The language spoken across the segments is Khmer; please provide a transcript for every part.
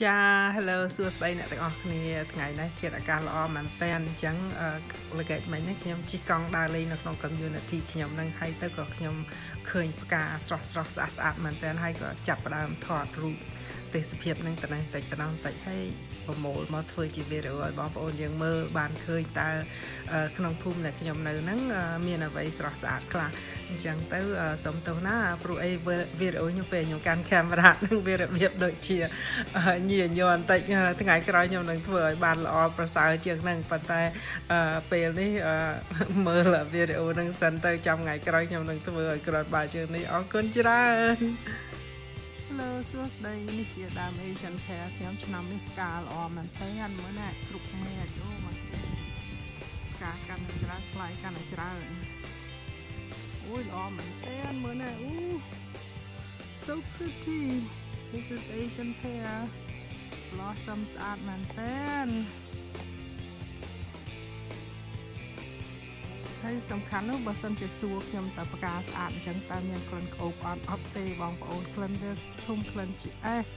ចា Hello សួស្តីអ្នកទាំងអស់គ្នាថ្ងៃនេះធាតុអាកាសល្អមែនតើអញ្ចឹងល្ងាចមិញនេះខ្ញុំជិះកង់ដើរលេងនៅក្នុង community ខ្ញុំនឹងហើយទៅក៏ខ្ញុំឃើញផ្កាស្រស់ស្រស់ស្អាតស្អាតមែនតើហើយក៏ចាប់ផ្ដើមថតរូបទេសភាពនឹងតំណែងតិចតំណងតិចហើយ ប្រមូលមកធ្វើជាវីដេអូឲ្យបងប្អូនយើងមើលបានឃើញតើក្នុងភូមិដែលខ្ញុំនៅហ្នឹងមានអ្វីស្រស់ស្អាតខ្លះអញ្ចឹងទៅសុំទោសណាព្រោះអីវីដេអូខ្ញុំពេលខ្ញុំកាន់កាមេរ៉ានឹងវារបៀបដូចជាញីញ័របន្តិចថ្ងៃក្រោយខ្ញុំនឹងធ្វើឲ្យបានល្អប្រសើរជាងហ្នឹងប៉ុន្តែពេលនេះមើលវីដេអូហ្នឹងសិនទៅចាំថ្ងៃក្រោយខ្ញុំនឹងធ្វើឲ្យក្រោយបើជាងនេះអរគុណច្រើន Hello សួស្តីនេះជាដើម Asian Pear ខ្ញុំឆ្នាំនេះផ្កាល្អមែនទែនមើលណាគ្រប់មេឃអូមកផ្កាកាន់តែច្រើនផ្លែកាន់តែច្រើនអូយល្អមែនទែនមើលណាអូ so pretty this is Asian Pear blossom ស្អាតមែនទែ ហើយសំខាន់នោះបើសិនជាសួរខ្ញុំតើផ្កាស្អាតអញ្ចឹងតើមានក្លិនក្អូបអត់អត់ទេបងប្អូនក្លិនវាធំក្លិនជា S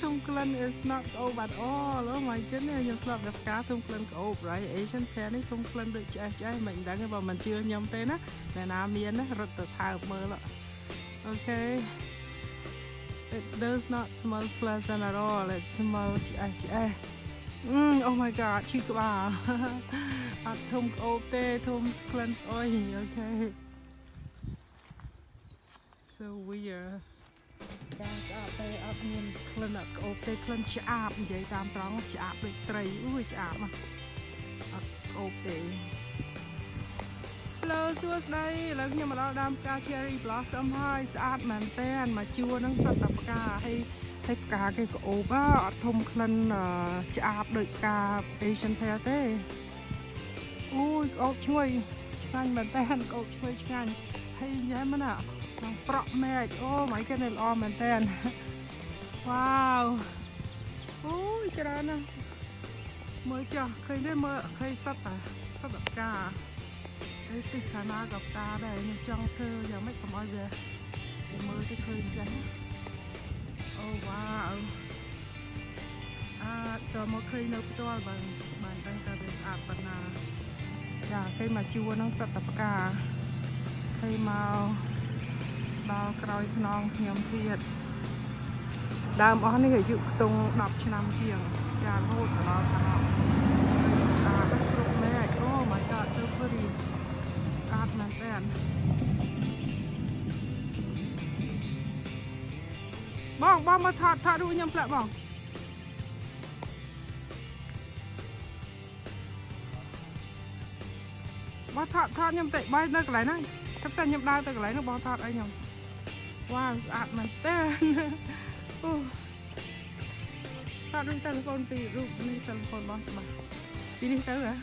ធំក្លិន is not ក្អូប at all oh my goodness ខ្ញុំធ្លាប់តែផ្កាធំក្លិនក្អូប right Asian pear នេះធំក្លិនដូចឆ្អេះឆ្អេះមិនដឹងទេបើមិនជឿខ្ញុំទេណាតែណាមានណារត់ទៅថើបមើលអូខេ It does not smell pleasant at all it smells ឆ្អេះឆ្អេះ Mm, oh my god ឈឺក្បាលអត់ធំក្អូបទេធំក្លិនស្អុយអូខេ so weird ការស្អាតទេអត់មានក្លិនអត់ក្អូបទេក្លិនឆ្អាបនិយាយតាមត្រង់ឆ្អាបដូចត្រីអូយឆ្អាបមកអត់ក្អូបទេ Hello សួស្តីឥឡូវខ្ញុំមកដល់ដើមផ្កា cherry blossom ហើយស្អាតមែនតើមកជួរនឹងសុទ្ធតែផ្កាហើយ ហើយផ្កាគេក្អូបអត់ធំក្លិនឆ្អាបដូចផ្កា Asian pear ទេអូយក្អូបឈ្ងុយឆ្ងាញ់មែនតើក្អូបឈ្ងុយឆ្ងាញ់ហើយយ៉ាងម៉េចណាក្នុងប្រក់មែកអូ my goodness ល្អមែនតើវ៉ាវអូយច្រើនណាស់មើលចាស់ឃើញទេមើលឃើញសត្វតាសត្វផ្កាហើយទីខាងណាក៏ផ្កាដែរខ្ញុំចង់ធ្វើយ៉ាងម៉េចកុំឲ្យវាមើលទៅឃើញចឹងណា អូវ៉ាវអាចតមកឃើញនៅផ្ទាល់បានបានដឹងថាវាស្អាតប៉ុណ្ណាចាគេមកជួនឹងសត្វតផ្កាហើយមកដល់ក្រោយខ្នងខ្ញុំទៀតដើមអស់នេះអាយុខ្ទង់10ឆ្នាំជាងចារហូតដល់ខាងស្អាតគ្រប់មែនអូ my god so pretty ស្អាតមែនតើ បងបងមកថតថតរូបខ្ញុំផ្លាក់បងបងថតថតខ្ញុំតិចបាយនៅកន្លែងហ្នឹងតែផ្សេងខ្ញុំដើរទៅកន្លែងនោះបងថតអីខ្ញុំវ៉ាវស្អាតមែនតើអូថតរូបទូរស័ព្ទពីរូបនេះទូរស័ព្ទបងច្បាស់ពីនេះទៅហ៎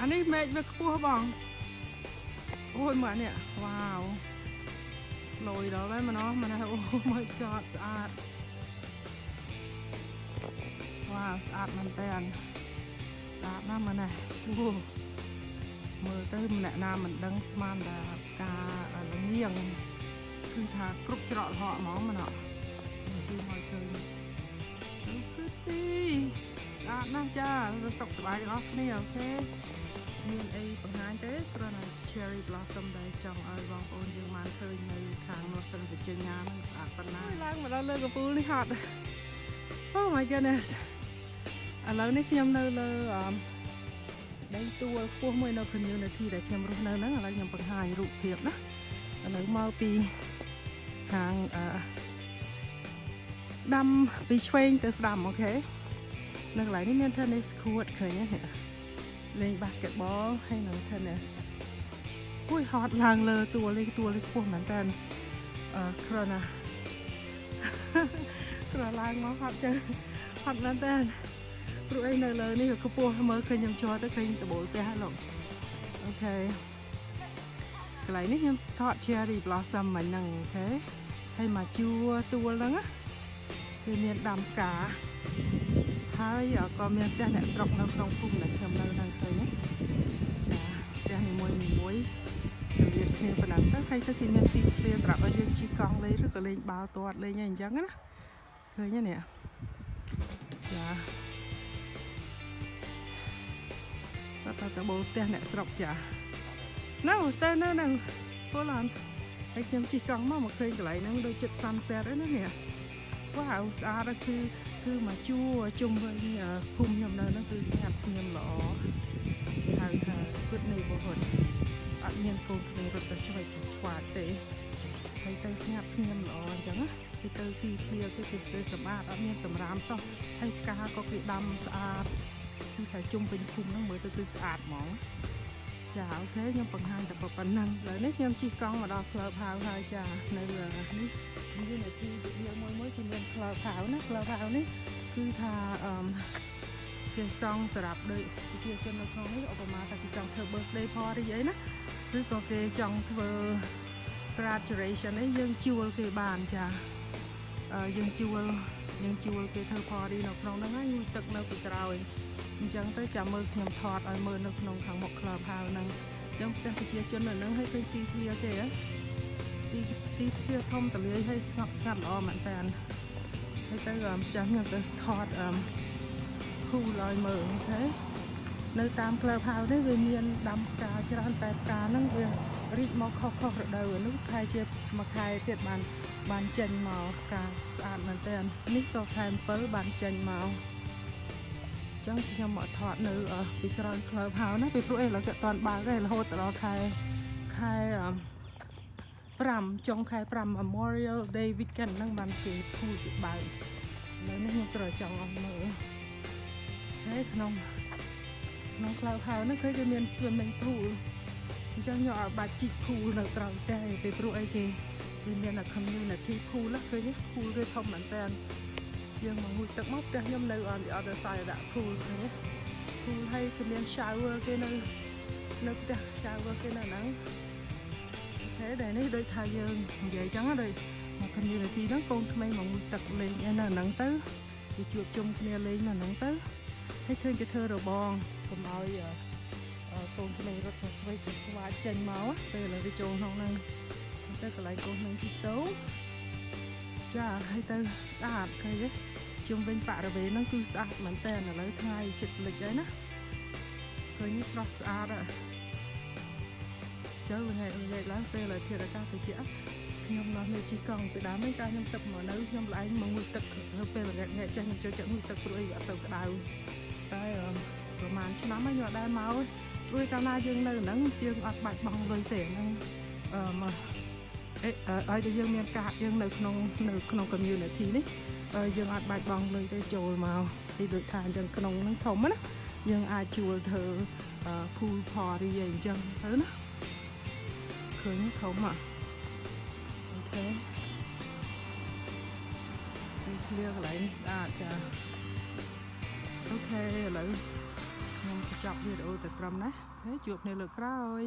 អានេះមេឃវាខ្ពស់បង អូយមើលនេះវ៉ាវលយដល់ហើយម្ដងម្ដងអូ my god ស្អាតវ៉ាវស្អាតមែនតើស្អាតណាស់មែនណាអូមើលទៅម្នាក់ណាមិនដឹងស្មានថាការលងៀងគឺថាគ្រប់ច្រកលហកហ្មងម្ដងមើលស៊ីមកឃើញសុខទីស្អាតណាស់ចាសុខសប្បាយទាំងអស់គ្នាអូខេ មានអីបង្ហាញទេគ្រាន់តែ cherry blossom ដែលចង់ឲ្យបងប្អូនយើងបានឃើញនៅខាង Northern Virginia ហ្នឹងស្អាតប៉ុណ្ណាឡើងមកដល់លើកំពូលនេះហត់ Oh my goodness ឥឡូវនេះខ្ញុំនៅលើដែងទួលខ្ពស់មួយនៅ community ដែលខ្ញុំរស់នៅហ្នឹងឥឡូវខ្ញុំបង្ហាញរូបភាពណាឥឡូវមកពីខាងអឺស្ដាំពីឆ្វេងទៅស្ដាំអូខេនៅកន្លែងនេះមាន tennis court ឃើញទេ លេង basketball ហើយនៅ tennis អូយហត់ឡើងលើទួលលេងទួលលេងខ្ពស់មែនតើអឺគ្រាន់ណាគ្រាន់ឡើងមកហត់ចឹងហត់មែនតើព្រោះអីនៅលើនេះខ្ពស់មើលឃើញខ្ញុំជាប់ទៅឃើញដបូលផ្ទះហើយលោកអូខេកន្លែងនេះខ្ញុំថត cherry blossom មិញហ្នឹងអូខេហើយមកជួទួលហ្នឹងណាគឺមានដាំផ្កា ហើយក៏មានផ្ទះអ្នកស្រុកនៅក្នុងភូមិដែលខ្ញុំនៅនៅទៅនេះចាផ្ទះនីមួយនីមួយរបៀបគ្នាគ្នាប៉ុណ្ណឹងទៅហើយទៅគេមានទីធ្លាសម្រាប់ឲ្យយើងជិះកង់លេងឬក៏លេងបាល់ទាត់លេងអីអញ្ចឹងណាឃើញទេនេះចាសត្វតែតបូលផ្ទះអ្នកស្រុកចានៅទៅនៅនៅពលឡានហើយខ្ញុំជិះកង់មកមកឃើញកន្លែងហ្នឹងដូចចិត្ត sunset ហ្នឹងណានេះវ៉ាវស្អាតគឺ គឺមកជួជុំវិញភូមិខ្ញុំនៅហ្នឹងគឺស្ងាត់ស្ងៀមល្អហៅថា good neighborhood អត់មានកូនក្មេងរត់ទៅឆ្វេងឆ្វាតទេហើយទៅស្ងាត់ស្ងៀមល្អអញ្ចឹងណាគឺទៅទីធ្លាគឺគឺស្ទើរសម្អាតអត់មានសម្រាមសោះហើយផ្កាក៏គេដាំស្អាតគឺថាជុំវិញភូមិហ្នឹងមើលទៅគឺស្អាតហ្មង ចាអូខេខ្ញុំបង្ហាញតែប៉ុណ្ណឹងឥឡូវនេះខ្ញុំជិះកង់មកដល់ Club House ហើយចានៅនេះមាននាទីវិទ្យាមួយមួយគឺមាន Club House ណា Club House នេះគឺថាអឺគេសង់សម្រាប់ដូចប្រជាជននៅក្នុងនេះឧបមាថាគេចង់ធ្វើ birthday party អីណាឬក៏គេចង់ធ្វើ graduation នេះយើងជួលគេបានចាយើងជួលយើងជួលគេធ្វើ party នៅក្នុងហ្នឹងហើយងូតទឹកនៅពីក្រោយ អញ្ចឹងទៅចាំមើលខ្ញុំថតឲ្យមើលនៅក្នុងខាងមុខ club house ហ្នឹងអញ្ចឹងផ្ទះប្រជាជននៅហ្នឹងឲ្យឃើញទីធ្លាទេទីទីធ្លាធំតលាយឲ្យស្ងប់ស្ងាត់ល្អមែនតើហើយទៅចាំខ្ញុំទៅថតអឺគូឲ្យមើលអូខេនៅតាម club house នេះវាមានដាំផ្កាច្រើនតែផ្កាហ្នឹងវារីកមកខុសខុសរដូវនោះខែជាមួយខែទៀតបានបានចេញមកផ្កាស្អាតមែនទែននេះក៏ខែ7បានចេញមក ចឹងខ្ញុំមកថតនៅពីក្រោយ club house ណាពីព្រោះអីឥឡូវគេអត់ទាន់បើកទេរហូតដល់ខែខែ5ចុងខែ5 Memorial Day weekend ហ្នឹងបានគេភូគេបើកឥឡូវនេះខ្ញុំត្រូវចង់អស់មើលហើយក្នុងក្នុង club house ហ្នឹងឃើញគេមាន swimming pool អញ្ចឹងខ្ញុំអត់បាច់ជីក pool នៅត្រង់ទេពីព្រោះអីគេគេមាន community pool ឃើញ pool គេធំមែនតើ យើងមកងូតទឹកមកផ្ទះខ្ញុំនៅ on the other side ដាក់ pool ឃើញទេ pool ហើយគឺមាន shower គេនៅនៅផ្ទះ shower គេនៅហ្នឹងអូខេដែលនេះដូចថាយើងនិយាយចឹងដូចមក community ហ្នឹងកូនក្មេងមកងូតទឹកលេងនៅហ្នឹងទៅគេជួបជុំគ្នាលេងនៅហ្នឹងទៅហើយឃើញគេធ្វើរបងកុំឲ្យកូនក្មេងរត់ទៅស្វែងទៅស្វាតចេញមកពេលឥឡូវវាចូលក្នុងហ្នឹងទៅកន្លែងកូនក្មេងទីតូចាហើយទៅស្អាតឃើញទេ ជុំវិញបរិវេណហ្នឹងគឺស្អាតមែនតើឥឡូវថ្ងៃចិត្តលិចហើយណាឃើញស្រស់ស្អាតហ៎ចូលថ្ងៃលេខឡើងពេលឲ្យធាតុអាកាសត្រជាក់ខ្ញុំនោះនៅជីកង់ពីដើមហ្នឹងកាលខ្ញុំទឹកមកនៅខ្ញុំឡើងមកងូតទឹកពេលរយៈចេះខ្ញុំចូលចិត្តងូតទឹកព្រោះអីវាអត់សូវក្តៅតែប្រហែលឆ្នាំហើយខ្ញុំអត់ដែរមកព្រោះកាលណាយើងនៅហ្នឹងយើងអត់បាច់បង់លុយទេហ្នឹងអឺមកអេឲ្យតែយើងមានកាតយើងនៅក្នុងនៅក្នុង community នេះ យើងអាចបាច់បង់លុយទៅចូលមកទីដូចថាអញ្ចឹងក្នុងហ្នឹងធំណាយើងអាចជួលធ្វើ pool party អីអញ្ចឹងទៅណាឃើញធំอ่ะអូខេទីធ្លាកន្លែងស្អាតចាអូខេឥឡូវខ្ញុំបញ្ចប់វីដេអូទៅត្រឹមណាហើយជួបគ្នាលើកក្រោយ